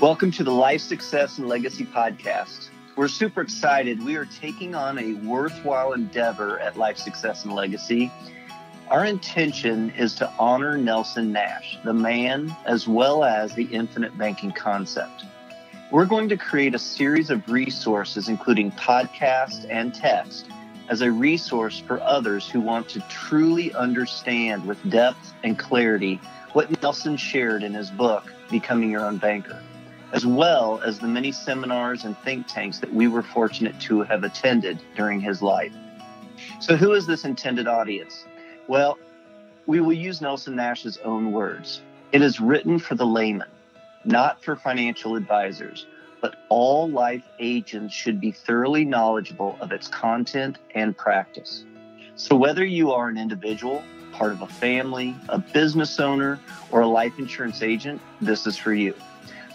Welcome to the Life Success and Legacy Podcast. We're super excited. We are taking on a worthwhile endeavor at Life Success and Legacy. Our intention is to honor Nelson Nash, the man, as well as the infinite banking concept. We're going to create a series of resources, including podcast and text, as a resource for others who want to truly understand with depth and clarity what Nelson shared in his book, Becoming Your Own Banker as well as the many seminars and think tanks that we were fortunate to have attended during his life. So, who is this intended audience? Well, we will use Nelson Nash's own words. It is written for the layman, not for financial advisors, but all life agents should be thoroughly knowledgeable of its content and practice. So, whether you are an individual, part of a family, a business owner, or a life insurance agent, this is for you.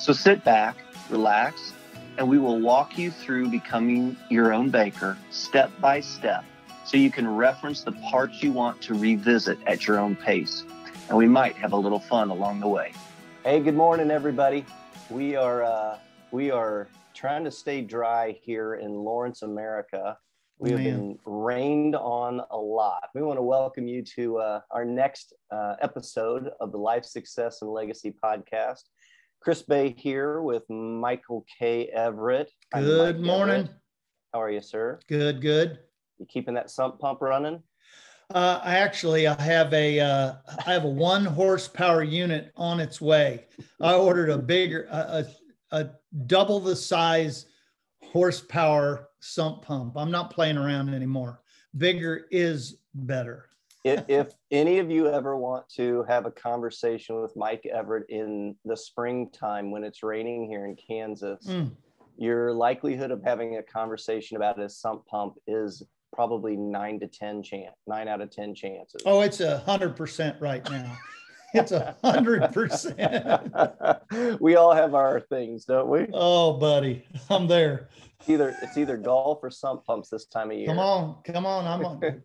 So sit back, relax, and we will walk you through becoming your own banker step by step so you can reference the parts you want to revisit at your own pace. And we might have a little fun along the way. Hey, good morning, everybody. We are uh, we are trying to stay dry here in Lawrence, America. We have been rained on a lot. We want to welcome you to uh, our next uh, episode of the Life Success and Legacy podcast. Chris Bay here with Michael K. Everett. Good morning. Everett. How are you, sir? Good, good. You keeping that sump pump running? Uh, I actually I have a uh, I have a one horsepower unit on its way. I ordered a bigger a, a, a double the size horsepower sump pump. I'm not playing around anymore. Bigger is better if, if, any of you ever want to have a conversation with Mike Everett in the springtime when it's raining here in Kansas, mm. your likelihood of having a conversation about his sump pump is probably nine to 10 chance, nine out of 10 chances. Oh, it's a hundred percent right now. It's a hundred percent. We all have our things, don't we? Oh, buddy, I'm there. Either it's either golf or sump pumps this time of year. Come on, come on, I'm on.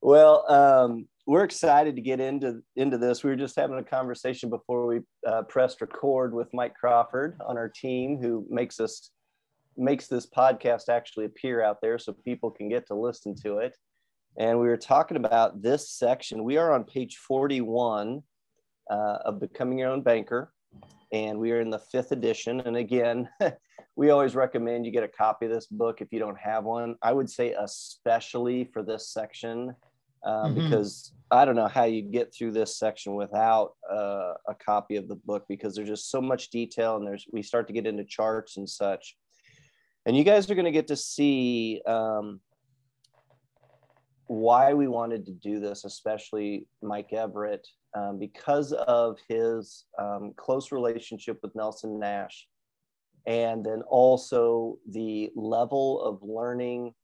Well, um, we're excited to get into into this. We were just having a conversation before we uh, pressed record with Mike Crawford on our team, who makes us makes this podcast actually appear out there so people can get to listen to it. And we were talking about this section. We are on page 41 uh, of Becoming Your Own Banker, and we are in the fifth edition. And again, we always recommend you get a copy of this book if you don't have one. I would say, especially for this section, um, mm-hmm. because I don't know how you'd get through this section without uh, a copy of the book because there's just so much detail and there's we start to get into charts and such. And you guys are going to get to see um, why we wanted to do this, especially Mike Everett, um, because of his um, close relationship with Nelson Nash, and then also the level of learning,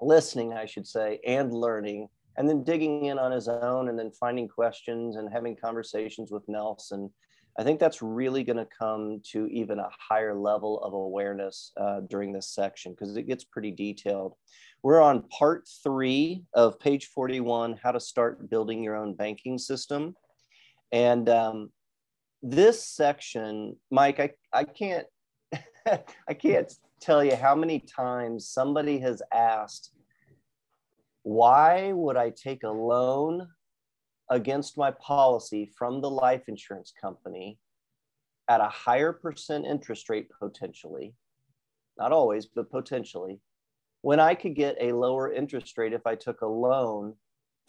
listening, I should say, and learning and then digging in on his own and then finding questions and having conversations with Nelson. I think that's really going to come to even a higher level of awareness uh, during this section because it gets pretty detailed. We're on part three of page 41 how to start building your own banking system. And um, this section, Mike, I, I can't. I can't tell you how many times somebody has asked why would I take a loan against my policy from the life insurance company at a higher percent interest rate potentially? Not always, but potentially. When I could get a lower interest rate if I took a loan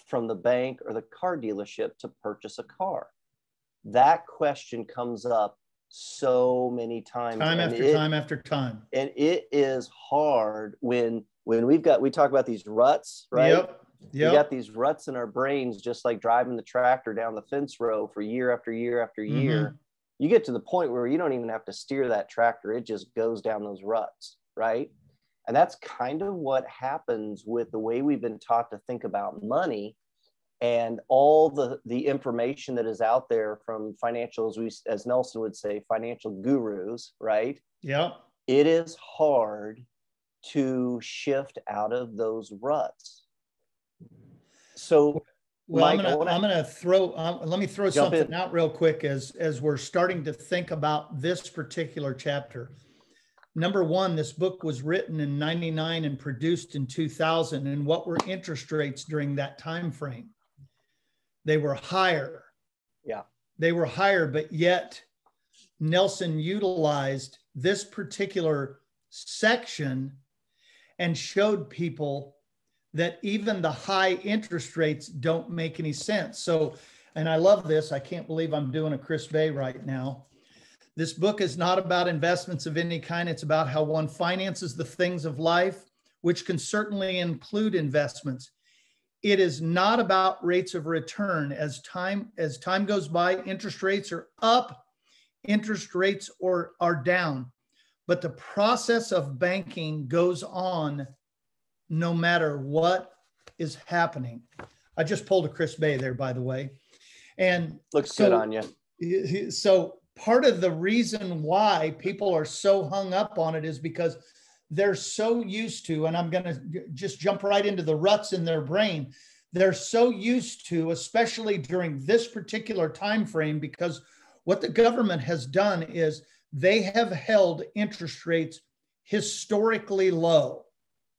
from the bank or the car dealership to purchase a car. That question comes up so many times. Time after it, time after time. And it is hard when when we've got we talk about these ruts, right? Yep. Yep. We got these ruts in our brains, just like driving the tractor down the fence row for year after year after mm-hmm. year. Mm-hmm. You get to the point where you don't even have to steer that tractor; it just goes down those ruts, right? And that's kind of what happens with the way we've been taught to think about money and all the the information that is out there from financial as we as Nelson would say financial gurus, right? Yeah. It is hard to shift out of those ruts. So Well, Mike, I'm gonna, I'm gonna throw, um, let me throw something in. out real quick as, as we're starting to think about this particular chapter. Number one, this book was written in 99 and produced in 2000. And what were interest rates during that time frame? They were higher. Yeah. They were higher, but yet Nelson utilized this particular section and showed people that even the high interest rates don't make any sense. So, and I love this. I can't believe I'm doing a Chris Bay right now. This book is not about investments of any kind. It's about how one finances the things of life, which can certainly include investments. It is not about rates of return. As time as time goes by, interest rates are up, interest rates or are down. But the process of banking goes on no matter what is happening. I just pulled a Chris Bay there, by the way. And Looks So- good on you. so part of the reason why people are so hung up on it is because they're so used to and i'm going to just jump right into the ruts in their brain they're so used to especially during this particular time frame because what the government has done is they have held interest rates historically low.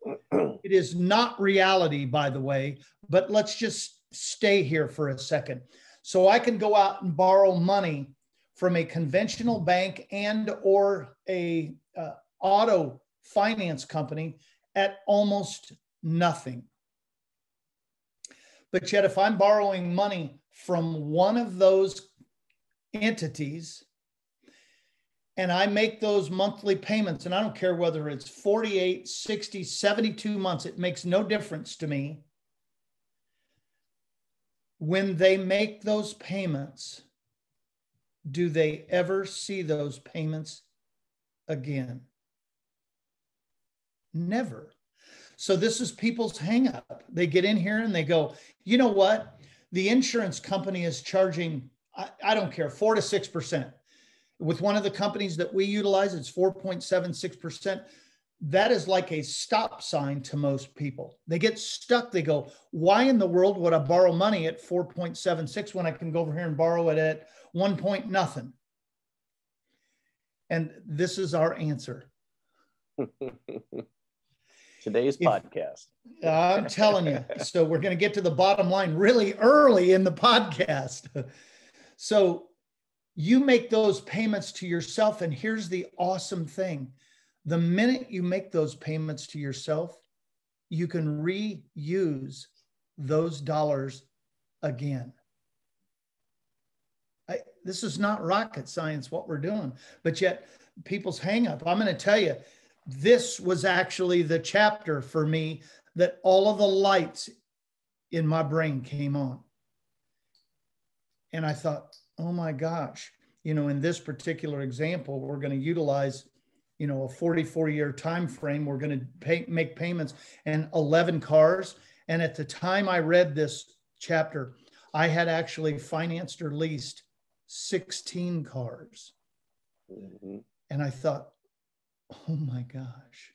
It is not reality by the way but let's just stay here for a second. So i can go out and borrow money from a conventional bank and or a uh, auto finance company at almost nothing. But yet if i'm borrowing money from one of those entities and i make those monthly payments and i don't care whether it's 48 60 72 months it makes no difference to me when they make those payments do they ever see those payments again? Never. So this is people's hangup. They get in here and they go, you know what? The insurance company is charging, I, I don't care, four to six percent. With one of the companies that we utilize, it's 4.76%. That is like a stop sign to most people. They get stuck. They go, why in the world would I borrow money at 4.76 when I can go over here and borrow it at one point nothing. And this is our answer. Today's If- podcast. I'm telling you. So we're going to get to the bottom line really early in the podcast. So you make those payments to yourself. And here's the awesome thing the minute you make those payments to yourself, you can reuse those dollars again. I, this is not rocket science what we're doing, but yet people's hang up. I'm going to tell you, this was actually the chapter for me that all of the lights in my brain came on. And I thought, oh my gosh, you know, in this particular example, we're going to utilize, you know, a 44 year time frame. We're going to pay, make payments and 11 cars. And at the time I read this chapter, I had actually financed or leased 16 cars. Mhm. And I thought, oh my gosh.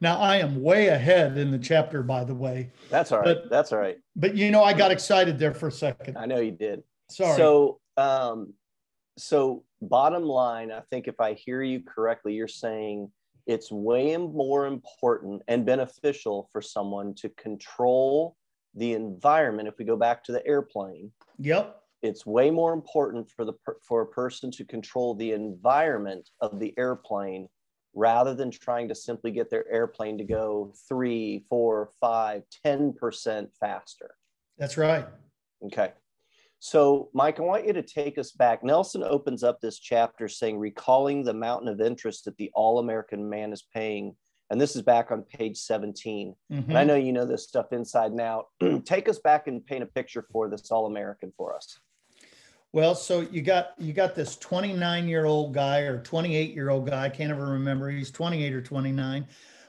Now I am way ahead in the chapter, by the way. That's all right. But- That's all right. But you know, I got excited there for a second. I know you did. Sorry. So, um, so bottom line, I think if I hear you correctly, you're saying it's way more important and beneficial for someone to control the environment. If we go back to the airplane, yep. it's way more important for the for a person to control the environment of the airplane rather than trying to simply get their airplane to go three, four, five, ten percent faster. That's right. Okay. So, Mike, I want you to take us back. Nelson opens up this chapter saying, recalling the mountain of interest that the all American man is paying. And this is back on page 17. Mhm. And I know you know this stuff inside and out. take us back and paint a picture for this all American for us. Well, so you got you got this 29 year old guy or 28 year old guy. I can't ever remember. He's 28 or 29,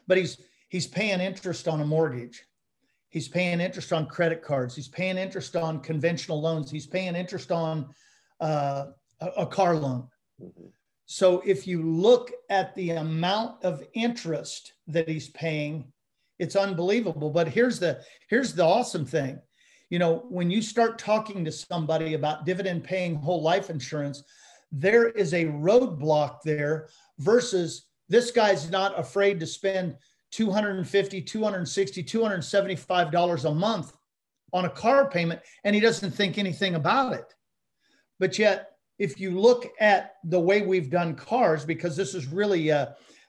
but he's he's paying interest on a mortgage. He's paying interest on credit cards. He's paying interest on conventional loans. He's paying interest on uh, a, a car loan. Mhm. So if you look at the amount of interest that he's paying, it's unbelievable. But here's the here's the awesome thing. you know, when you start talking to somebody about dividend paying whole life insurance, there is a roadblock there versus this guy's not afraid to spend 250 260 275 dollars a month on a car payment and he doesn't think anything about it. But yet if you look at the way we've done cars because this is really uh,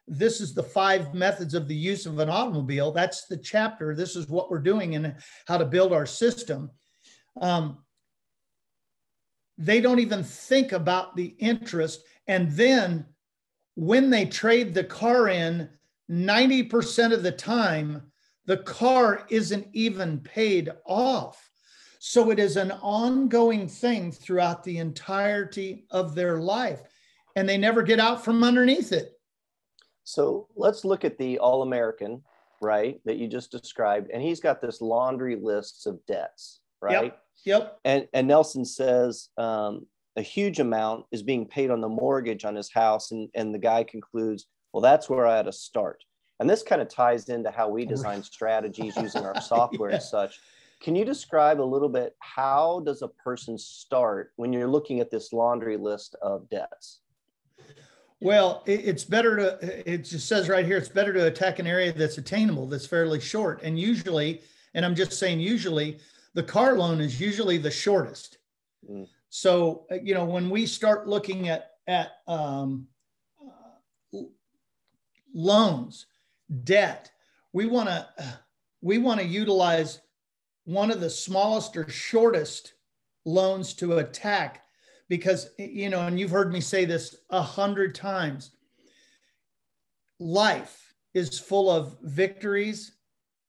this is the five methods of the use of an automobile that's the chapter this is what we're doing and how to build our system um, they don't even think about the interest. And then when they trade the car in 90% of the time the car isn't even paid off so it is an ongoing thing throughout the entirety of their life and they never get out from underneath it so let's look at the All American, right, that you just described. And he's got this laundry list of debts, right? Yep. Yep. And, and Nelson says um, a huge amount is being paid on the mortgage on his house. And, and the guy concludes, well, that's where I had to start. And this kind of ties into how we design strategies using our software yeah. and such. Can you describe a little bit how does a person start when you're looking at this laundry list of debts? Well, it's better to, it just says right here, it's better to attack an area that's attainable, that's fairly short. And usually, and I'm just saying, usually, the car loan is usually the shortest. Mm. So, uh, you know, when we start looking at, at um, loans, debt, we want to, we want to utilize one of the smallest or shortest loans to attack because you know and you've heard me say this a hundred times. Life is full of victories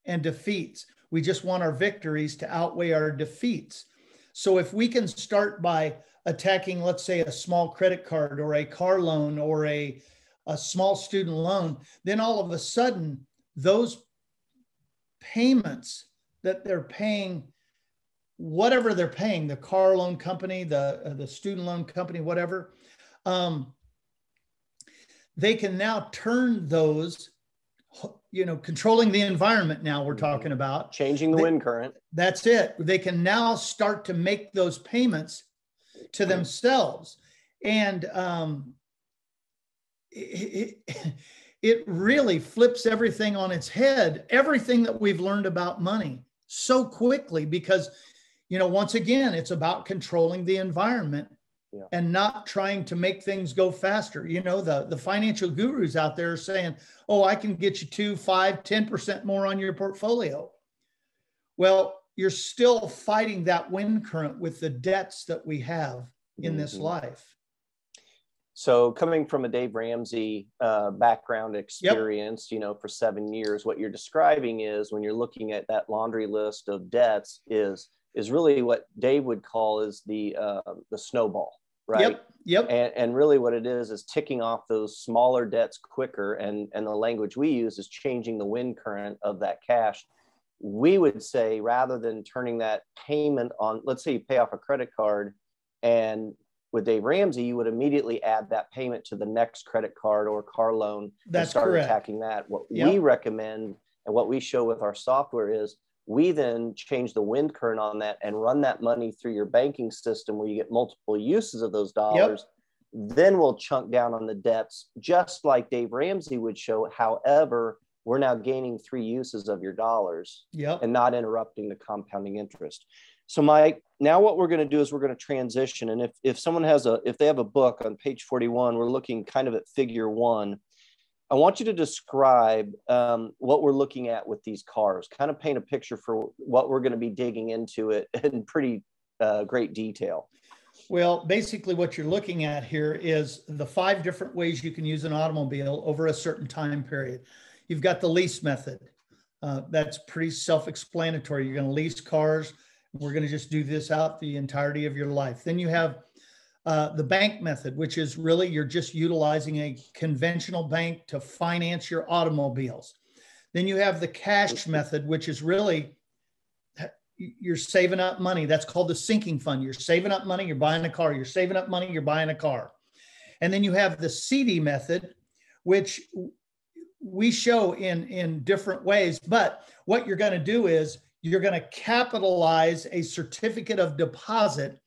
and defeats. We just want our victories to outweigh our defeats. So if we can start by attacking let's say a small credit card or a car loan or a, a small student loan then all of a sudden those payments that they're paying whatever they're paying the car loan company the uh, the student loan company whatever um, they can now turn those you know controlling the environment now we're talking mm-hmm. about. Changing the they, wind current. That's it. They can now start to make those payments to themselves. And um, it, it, really flips everything on its head everything that we've learned about money so quickly because you know, once again, it's about controlling the environment yeah. and not trying to make things go faster. You know, the, the financial gurus out there are saying, oh, I can get you two, five, 10% more on your portfolio. Well, you're still fighting that wind current with the debts that we have in mm-hmm. this life. So, coming from a Dave Ramsey uh, background experience, yep. you know, for seven years, what you're describing is when you're looking at that laundry list of debts, is is really what Dave would call is the uh, the snowball, right? Yep. Yep. And, and really, what it is is ticking off those smaller debts quicker, and and the language we use is changing the wind current of that cash. We would say rather than turning that payment on, let's say you pay off a credit card, and with Dave Ramsey, you would immediately add that payment to the next credit card or car loan That's and start correct. attacking that. What yep. we recommend and what we show with our software is we then change the wind current on that and run that money through your banking system where you get multiple uses of those dollars. Yep. Then we'll chunk down on the debts, just like Dave Ramsey would show. However, we're now gaining three uses of your dollars yep. and not interrupting the compounding interest. So, Mike, now what we're going to do is we're going to transition. And if, if someone has a, if they have a book on page 41, we're looking kind of at figure one I want you to describe um, what we're looking at with these cars, kind of paint a picture for what we're going to be digging into it in pretty uh, great detail. Well, basically, what you're looking at here is the five different ways you can use an automobile over a certain time period. You've got the lease method. Uh, that's pretty self explanatory. You're going to lease cars. We're going to just do this out the entirety of your life. Then you have uh, the bank method, which is really you're just utilizing a conventional bank to finance your automobiles. Then you have the cash method, which is really you're saving up money. That's called the sinking fund. You're saving up money, you're buying a car. You're saving up money, you're buying a car. And then you have the CD method, which we show in, in different ways. But what you're going to do is you're going to capitalize a certificate of deposit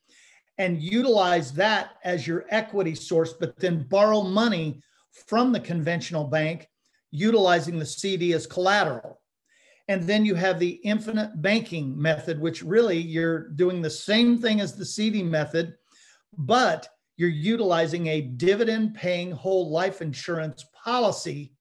and utilize that as your equity source, but then borrow money from the conventional bank utilizing the CD as collateral. And then you have the infinite banking method, which really you're doing the same thing as the CD method, but you're utilizing a dividend paying whole life insurance policy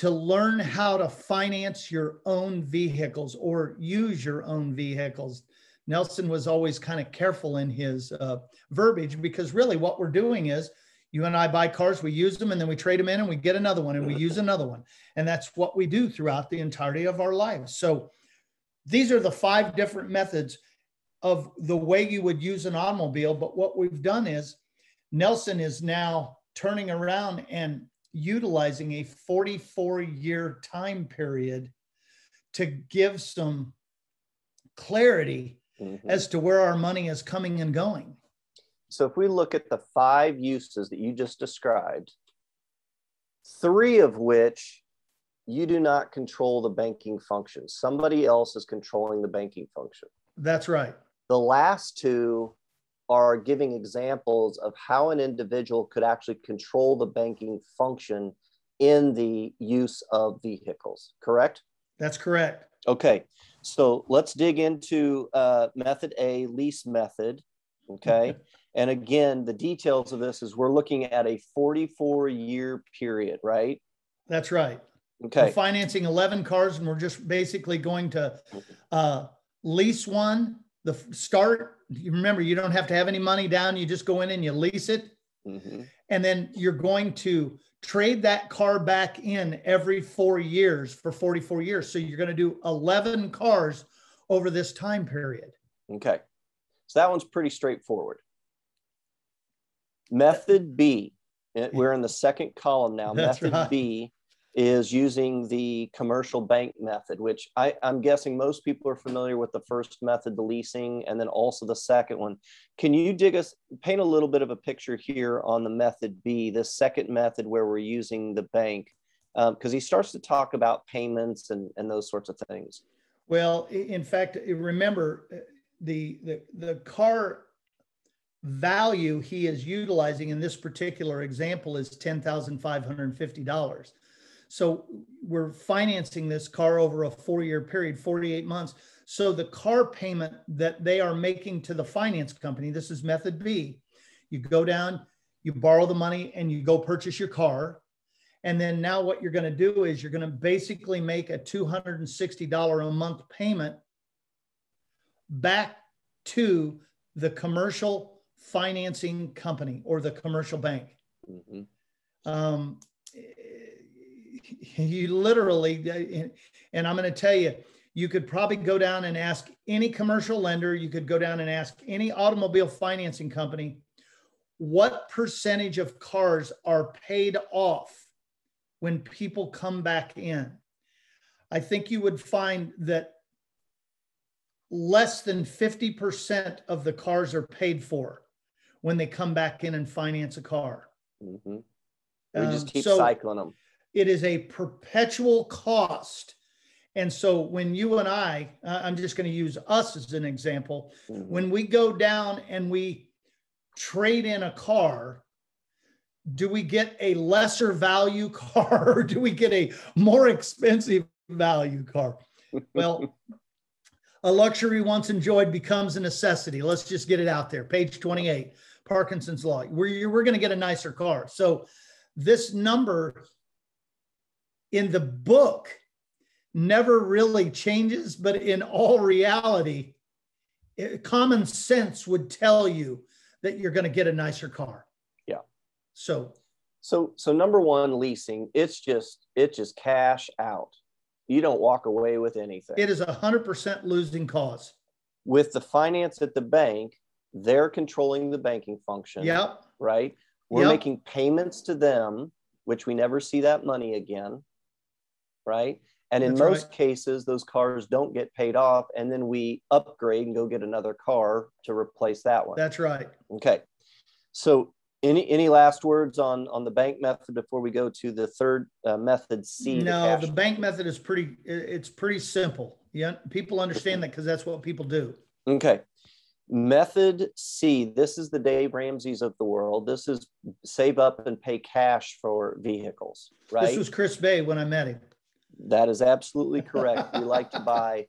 to learn how to finance your own vehicles or use your own vehicles. Nelson was always kind of careful in his uh, verbiage because really what we're doing is you and I buy cars, we use them, and then we trade them in and we get another one and we use another one. And that's what we do throughout the entirety of our lives. So these are the five different methods of the way you would use an automobile. But what we've done is Nelson is now turning around and utilizing a 44 year time period to give some clarity mm-hmm. as to where our money is coming and going. So if we look at the five uses that you just described, three of which you do not control the banking function. Somebody else is controlling the banking function. That's right. The last two are giving examples of how an individual could actually control the banking function in the use of vehicles, correct? That's correct. Okay, so let's dig into uh, method A, lease method. Okay, And again, the details of this is we're looking at a 44 year period, right? That's right. Okay. We're financing 11 cars and we're just basically going to uh, lease one. The start, you remember, you don't have to have any money down. You just go in and you lease it. Mm-hmm. And then you're going to trade that car back in every four years for 44 years. So you're going to do 11 cars over this time period. Okay. So that one's pretty straightforward. Method B, we're in the second column now. That's method right. B is using the commercial bank method, which I, I'm guessing most people are familiar with the first method, the leasing, and then also the second one. Can you dig us, paint a little bit of a picture here on the method B, the second method where we're using the bank? Because um, he starts to talk about payments and, and those sorts of things. Well, in fact, remember uh, the, the, the car value he is utilizing in this particular example is $10,550. So we're financing this car over a four year period, 48 months. So the car payment that they are making to the finance company, this is method B. You go down, you borrow the money, and you go purchase your car. And then now what you're going to do is you're going to basically make a $260 a month payment back to the commercial financing company or the commercial bank. Mm-hmm. Um, you literally, and I'm going to tell you, you could probably go down and ask any commercial lender, you could go down and ask any automobile financing company, what percentage of cars are paid off when people come back in? I think you would find that less than 50% of the cars are paid for when they come back in and finance a car. Mm-hmm. We just um, keep so cycling them. It is a perpetual cost. And so when you and I, uh, I'm just going to use us as an example, mm-hmm. when we go down and we trade in a car, do we get a lesser value car or do we get a more expensive value car? Well, a luxury once enjoyed becomes a necessity. Let's just get it out there. Page 28. Parkinson's law. We're, we're going to get a nicer car. So this number in the book never really changes, but in all reality, it, common sense would tell you that you're going to get a nicer car. Yeah. So, so, so number one, leasing, it's just, it's just cash out. You don't walk away with anything. It is a hundred percent losing cause. With the finance at the bank, they're controlling the banking function. Yep. Right. We're yep. making payments to them, which we never see that money again. Right. And in That's most right. cases, those cars don't get paid off. And then we upgrade and go get another car to replace that one. That's right. Okay. So Any any last words on on the bank method before we go to the third uh, method C? No, the, the bank method is pretty. It's pretty simple. Yeah, people understand that because that's what people do. Okay. Method C. This is the Dave Ramsey's of the world. This is save up and pay cash for vehicles. Right. This was Chris Bay when I met him. That is absolutely correct. we like to buy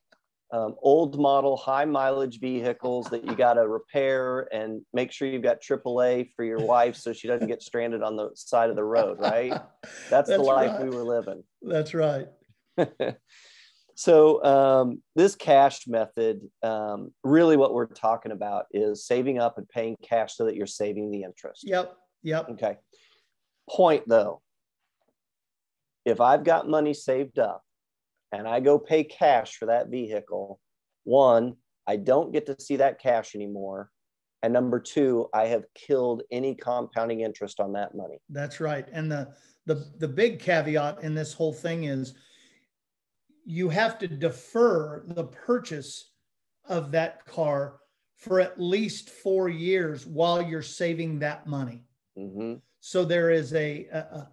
um, old model, high mileage vehicles that you got to repair and make sure you've got AAA for your wife so she doesn't get stranded on the side of the road, right? That's, That's the life right. we were living. That's right. so, um, this cash method, um, really what we're talking about is saving up and paying cash so that you're saving the interest. Yep. Yep. Okay. Point though, if I've got money saved up and I go pay cash for that vehicle, one, I don't get to see that cash anymore. And number two, I have killed any compounding interest on that money. That's right. And the the the big caveat in this whole thing is you have to defer the purchase of that car for at least four years while you're saving that money. Mm-hmm. So there is a, a,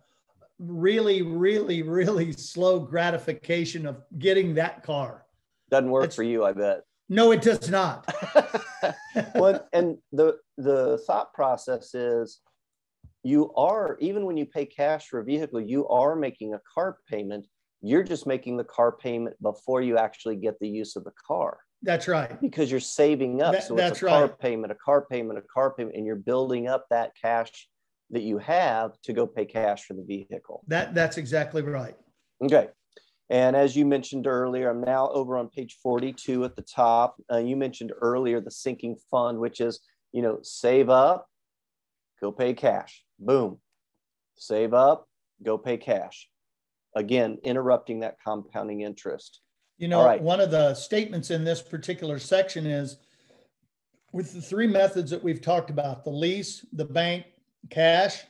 really, really, really slow gratification of getting that car. Doesn't work it's, for you, I bet. No, it does not. well, and the the thought process is you are even when you pay cash for a vehicle, you are making a car payment. You're just making the car payment before you actually get the use of the car. That's right. Because you're saving up. That, so it's a car right. payment, a car payment, a car payment, and you're building up that cash that you have to go pay cash for the vehicle. That that's exactly right. Okay. And as you mentioned earlier, I'm now over on page 42 at the top. Uh, you mentioned earlier the sinking fund, which is, you know, save up, go pay cash. Boom. Save up, go pay cash. Again, interrupting that compounding interest. You know, right. one of the statements in this particular section is with the three methods that we've talked about the lease, the bank, cash.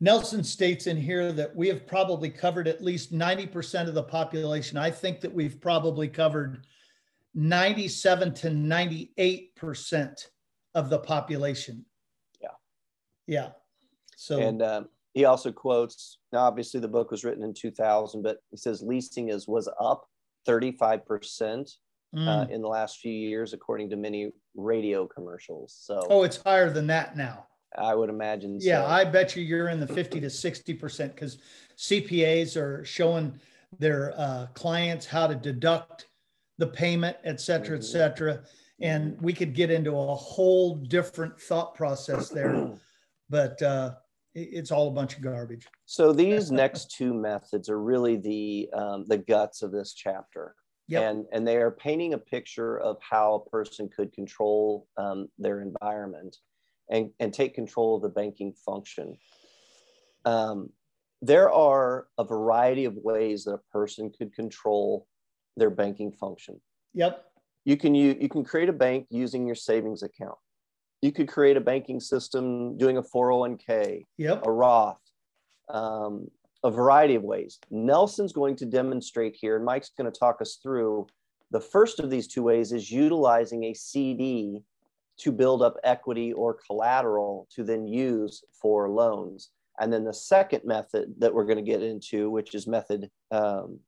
Nelson states in here that we have probably covered at least 90% of the population. I think that we've probably covered 97 to 98% of the population. Yeah. Yeah. So, and um, he also quotes now, obviously, the book was written in 2000, but he says leasing is was up 35% uh, mm. uh, in the last few years, according to many radio commercials. So, oh, it's higher than that now. I would imagine. Yeah, so. I bet you you're in the 50 to 60% because CPAs are showing their uh, clients how to deduct the payment, et cetera, et mm-hmm. cetera. And we could get into a whole different thought process there, but uh, it's all a bunch of garbage. So these next two methods are really the um, the guts of this chapter. Yep. And, and they are painting a picture of how a person could control um, their environment and, and take control of the banking function. Um, there are a variety of ways that a person could control their banking function. Yep. You can you, you can create a bank using your savings account. You could create a banking system doing a 401k, yep. a Roth, um, a variety of ways. Nelson's going to demonstrate here, and Mike's going to talk us through. The first of these two ways is utilizing a CD to build up equity or collateral to then use for loans. And then the second method that we're going to get into, which is method, um,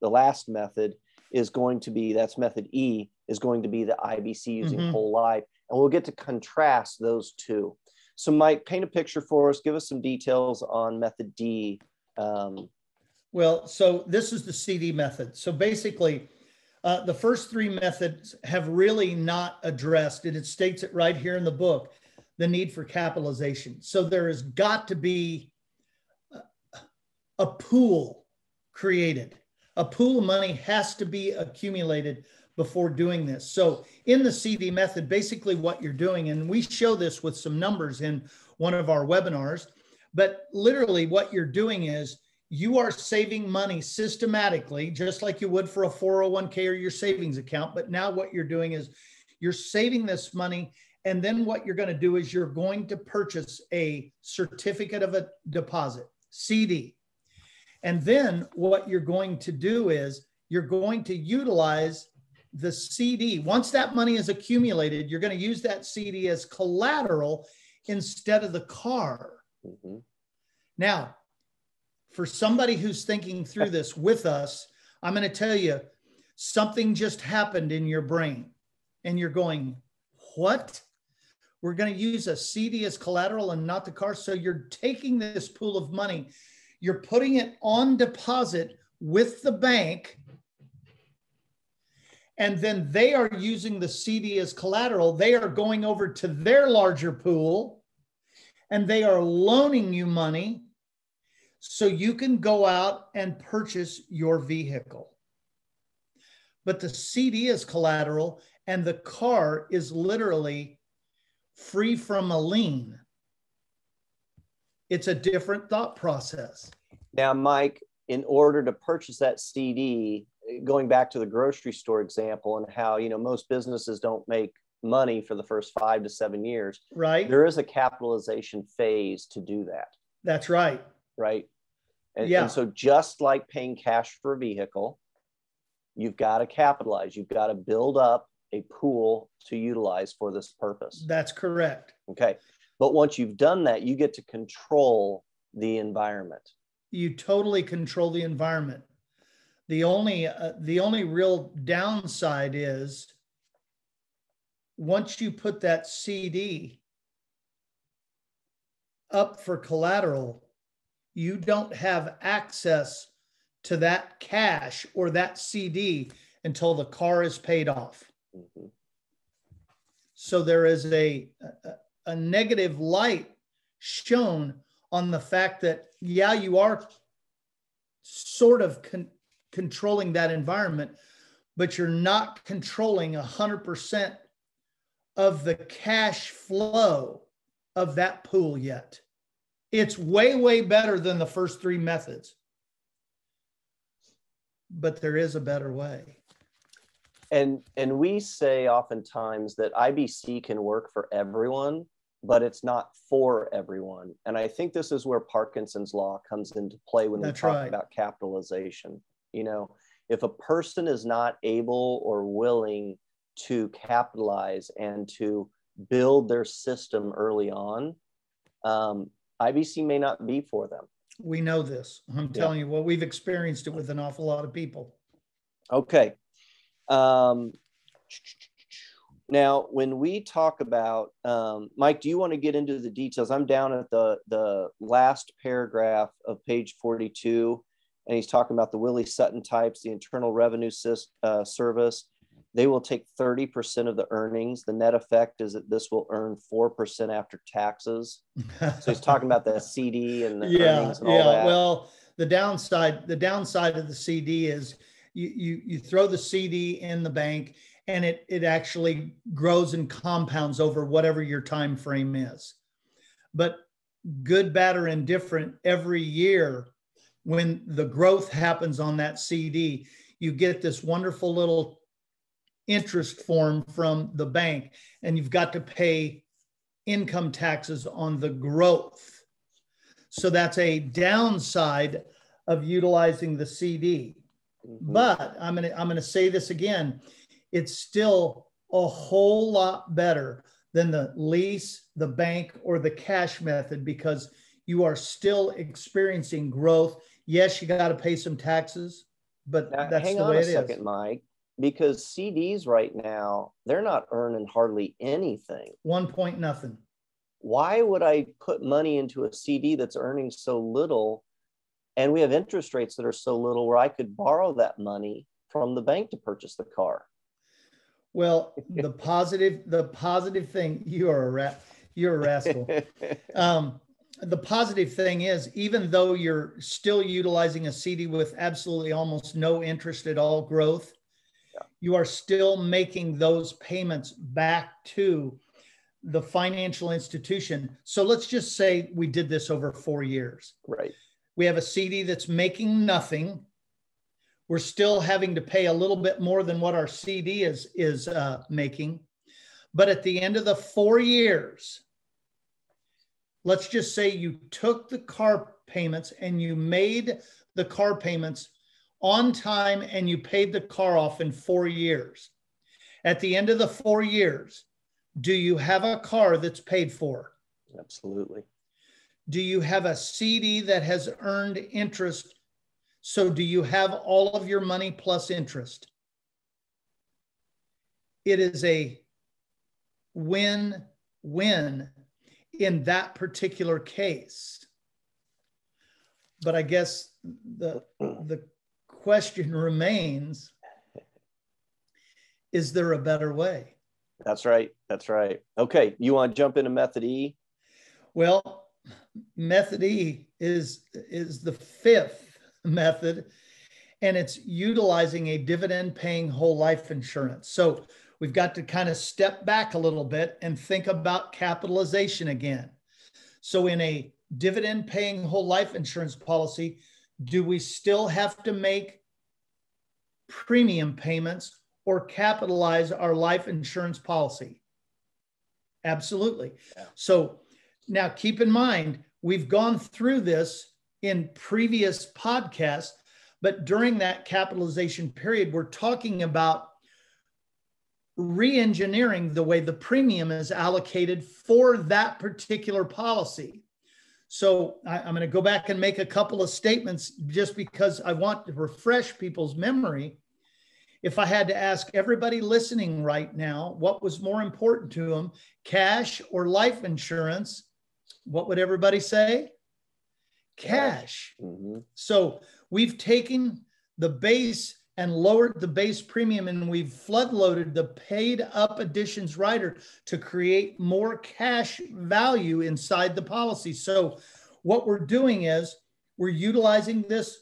the last method is going to be that's method E, is going to be the IBC using mm-hmm. whole life. And we'll get to contrast those two. So, Mike, paint a picture for us. Give us some details on method D. Um, well, so this is the CD method. So basically, uh, the first three methods have really not addressed, and it states it right here in the book, the need for capitalization. So there has got to be a, pool created. A pool of money has to be accumulated before doing this. So in the CD method, basically what you're doing, and we show this with some numbers in one of our webinars, but literally what you're doing is you are saving money systematically, just like you would for a 401k or your savings account. But now what you're doing is you're saving this money. And then what you're going to do is you're going to purchase a certificate of a deposit, CD. And then what you're going to do is you're going to utilize the CD. Once that money is accumulated, you're going to use that CD as collateral instead of the car. Mhm. Now, for somebody who's thinking through this with us, I'm going to tell you something just happened in your brain and you're going, What? We're going to use a CD as collateral and not the car. So you're taking this pool of money, you're putting it on deposit with the bank. And then they are using the CD as collateral. They are going over to their larger pool and they are loaning you money so you can go out and purchase your vehicle. But the CD is collateral and the car is literally free from a lien. It's a different thought process. Now, Mike, in order to purchase that CD, going back to the grocery store example and how, you know, most businesses don't make money for the first five to seven years, Right? there is a capitalization phase to do that, That's right. right? And, Yeah. and so, just like paying cash for a vehicle, you've got to capitalize, you've got to build up a pool to utilize for this purpose. That's correct. Okay. But once you've done that, you get to control the environment. You totally control the environment. The only uh, the only real downside is once you put that CD up for collateral, you don't have access to that cash or that CD until the car is paid off. Mhm. So there is a, a, a negative light shown on the fact that, yeah, you are sort of con- controlling that environment, but you're not controlling 100% of the cash flow of that pool yet. It's way, way better than the first three methods. But there is a better way. And and we say oftentimes that IBC can work for everyone, but it's not for everyone. And I think this is where Parkinson's law comes into play when That's we talk right. about capitalization. You know, if a person is not able or willing to capitalize and to build their system early on, um, IBC may not be for them. We know this. I'm Yeah. telling you, well, we've experienced it with an awful lot of people. Okay. Um, now, when we talk about um, Mike, do you want to get into the details? I'm down at the the last paragraph of page 42, and he's talking about the Willie Sutton types, the Internal Revenue uh, Service. They will take 30% of the earnings. The net effect is that this will earn 4% after taxes. So he's talking about the CD and the yeah, earnings and all yeah. that. Well, the downside, the downside of the CD is you, you you throw the CD in the bank and it it actually grows and compounds over whatever your time frame is. But good, bad, or indifferent, every year when the growth happens on that CD, you get this wonderful little interest form from the bank, and you've got to pay income taxes on the growth. So that's a downside of utilizing the CD. Mhm. But I'm gonna I'm gonna say this again. It's still a whole lot better than the lease, the bank, or the cash method because you are still experiencing growth. Yes, you got to pay some taxes, but Now, that's hang the on way a it is. second, Mike, because CDs right now, they're not earning hardly anything. One point nothing. Why would I put money into a CD that's earning so little? And we have interest rates that are so little where I could borrow that money from the bank to purchase the car. Well, the positive, the positive thing, you are a rat, you're a rascal. um, the positive thing is, even though you're still utilizing a CD with absolutely almost no interest at all growth, you are still making those payments back to the financial institution. So let's just say we did this over four years. right. We have a CD that's making nothing. We're still having to pay a little bit more than what our CD is is uh, making, but at the end of the four years, let's just say you took the car payments and you made the car payments on time and you paid the car off in four years. At the end of the four years, do you have a car that's paid for? Absolutely. Do you have a CD that has earned interest? So, do you have all of your money plus interest? It is a win win in that particular case. But I guess the, the question remains is there a better way? That's right. That's right. Okay. You want to jump into method E? Well, method E is, is the fifth method, and it's utilizing a dividend paying whole life insurance. So we've got to kind of step back a little bit and think about capitalization again. So, in a dividend paying whole life insurance policy, do we still have to make premium payments or capitalize our life insurance policy? Absolutely. Yeah. So, now keep in mind, we've gone through this in previous podcasts, but during that capitalization period, we're talking about re-engineering the way the premium is allocated for that particular policy. So I, am going to go back and make a couple of statements just because I want to refresh people's memory. If I had to ask everybody listening right now what was more important to them, cash or life insurance, what would everybody say? Cash. Mm-hmm. So we've taken the base and lowered the base premium and we've flood loaded the paid up additions rider to create more cash value inside the policy. So what we're doing is we're utilizing this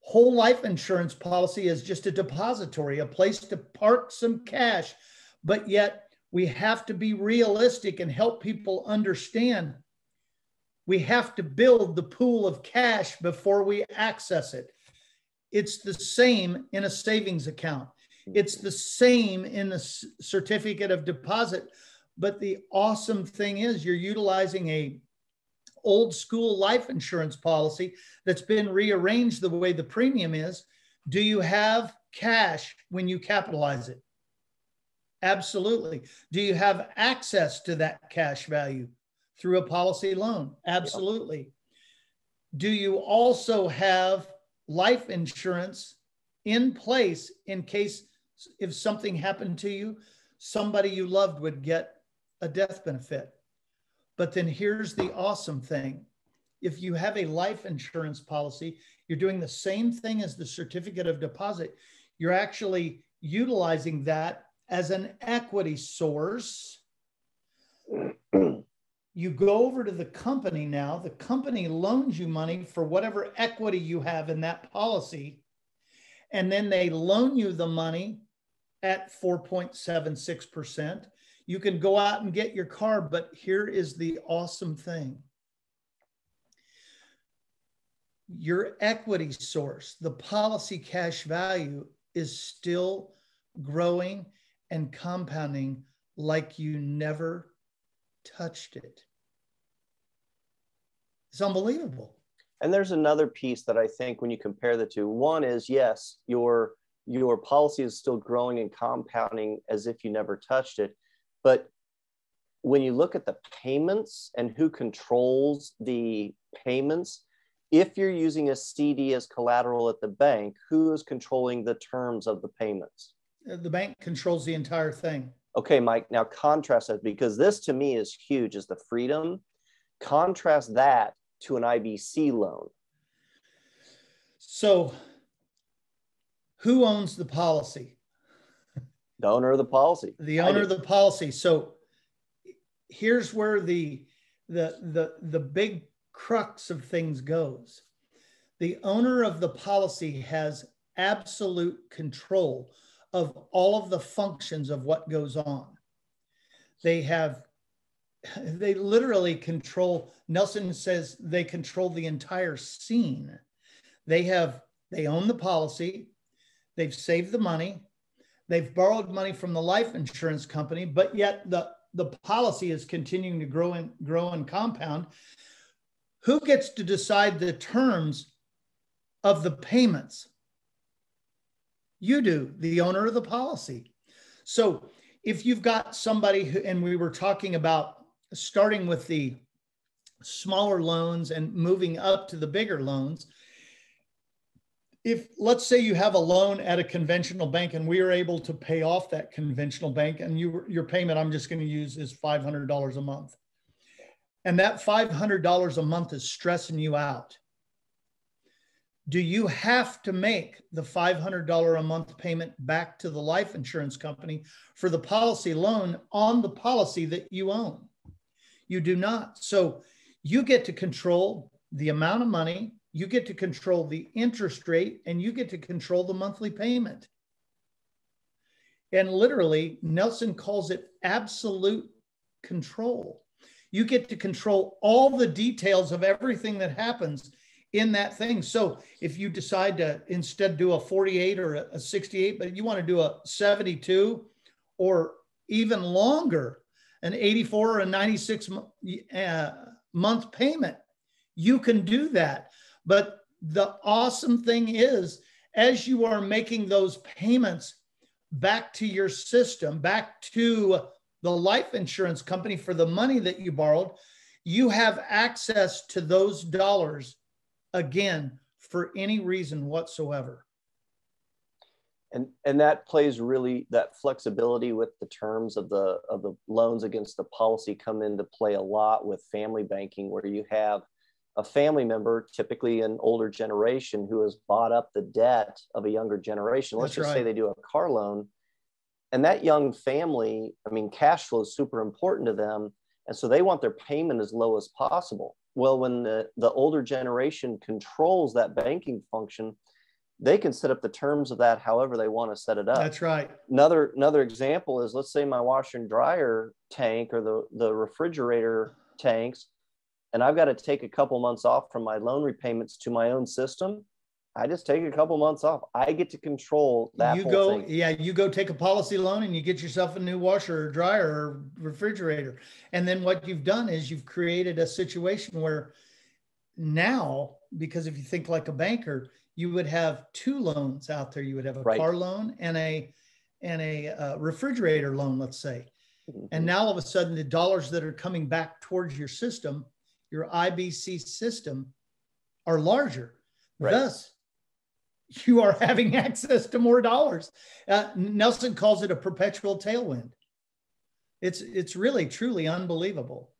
whole life insurance policy as just a depository, a place to park some cash, but yet we have to be realistic and help people understand we have to build the pool of cash before we access it. It's the same in a savings account. Mm-hmm. It's the same in the certificate of deposit. But the awesome thing is you're utilizing a old school life insurance policy that's been rearranged the way the premium is. Do you have cash when you capitalize it? Absolutely. Do you have access to that cash value through a policy loan? Absolutely. Do you also have life insurance in place in case if something happened to you, somebody you loved would get a death benefit. But then here's the awesome thing if you have a life insurance policy, you're doing the same thing as the certificate of deposit. You're actually utilizing that as an equity source you go over to the company now, the company loans you money for whatever equity you have in that policy, and then they loan you the money at 4.76%. You can go out and get your car, but here is the awesome thing your equity source, the policy cash value, is still growing and compounding like you never touched it. It's unbelievable. And there's another piece that I think when you compare the two, one is yes, your your policy is still growing and compounding as if you never touched it, but when you look at the payments and who controls the payments, if you're using a CD as collateral at the bank, who is controlling the terms of the payments? Uh, the bank controls the entire thing. Okay, Mike, now contrast that because this to me is huge is the freedom. Contrast that to an IBC loan? So, who owns the policy? The owner of the policy. The owner of the policy. So, here's where the the the the big crux of things goes. The owner of the policy has absolute control of all of the functions of what goes on. They have they literally control nelson says they control the entire scene. They have they own the policy. They've saved the money. They've borrowed money from the life insurance company but yet the the policy is continuing to grow and grow and compound. Who gets to decide the terms of the payments? You do the owner of the policy. So if you've got somebody who and we were talking about starting with the smaller loans and moving up to the bigger loans. If let's say you have a loan at a conventional bank and we are able to pay off that conventional bank and you, your payment I'm just going to use is $500 a month. And that $500 a month is stressing you out. Do you have to make the $500 a month payment back to the life insurance company for the policy loan on the policy that you own? You do not. So you get to control the amount of money, you get to control the interest rate, and you get to control the monthly payment. And literally, Nelson calls it absolute control. You get to control all the details of everything that happens in that thing. So if you decide to instead do a 48 or a 68, but you want to do a 72 or even longer, an 84 or a 96 uh, month payment. You can do that. But the awesome thing is, as you are making those payments back to your system, back to the life insurance company for the money that you borrowed, you have access to those dollars again for any reason whatsoever and and that plays really that flexibility with the terms of the of the loans against the policy come into play a lot with family banking where you have a family member typically an older generation who has bought up the debt of a younger generation let's That's just right. say they do a car loan and that young family i mean cash flow is super important to them and so they want their payment as low as possible well when the, the older generation controls that banking function they can set up the terms of that however they want to set it up. That's right. Another another example is let's say my washer and dryer tank or the the refrigerator tanks, and I've got to take a couple months off from my loan repayments to my own system. I just take a couple months off. I get to control that. You go, thing. yeah, you go take a policy loan and you get yourself a new washer or dryer or refrigerator. And then what you've done is you've created a situation where now, because if you think like a banker, you would have two loans out there. You would have a right. car loan and a and a uh, refrigerator loan, let's say. Mm-hmm. And now all of a sudden, the dollars that are coming back towards your system, your IBC system, are larger. Right. Thus, you are having access to more dollars. Uh, Nelson calls it a perpetual tailwind. It's it's really truly unbelievable.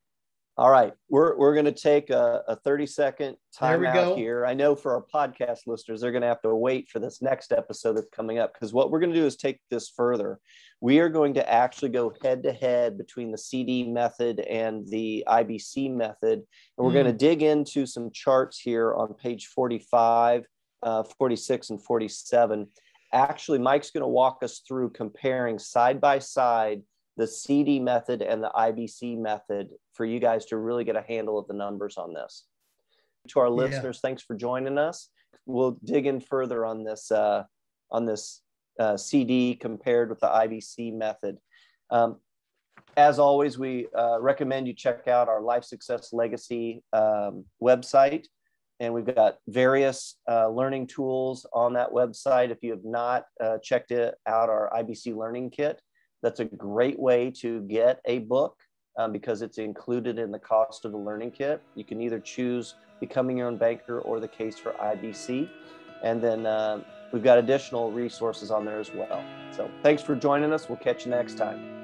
All right, we're, we're going to take a, a 30 second time out go. here. I know for our podcast listeners, they're going to have to wait for this next episode that's coming up because what we're going to do is take this further. We are going to actually go head to head between the CD method and the IBC method. And we're mm. going to dig into some charts here on page 45, uh, 46, and 47. Actually, Mike's going to walk us through comparing side by side the CD method and the IBC method for you guys to really get a handle of the numbers on this. To our listeners, yeah. thanks for joining us. We'll dig in further on this uh, on this uh, CD compared with the IBC method. Um, as always, we uh, recommend you check out our Life Success Legacy um, website. And we've got various uh, learning tools on that website. If you have not uh, checked it out, our IBC Learning Kit, that's a great way to get a book um, because it's included in the cost of the learning kit. You can either choose becoming your own banker or the case for IBC. And then uh, we've got additional resources on there as well. So thanks for joining us. We'll catch you next time.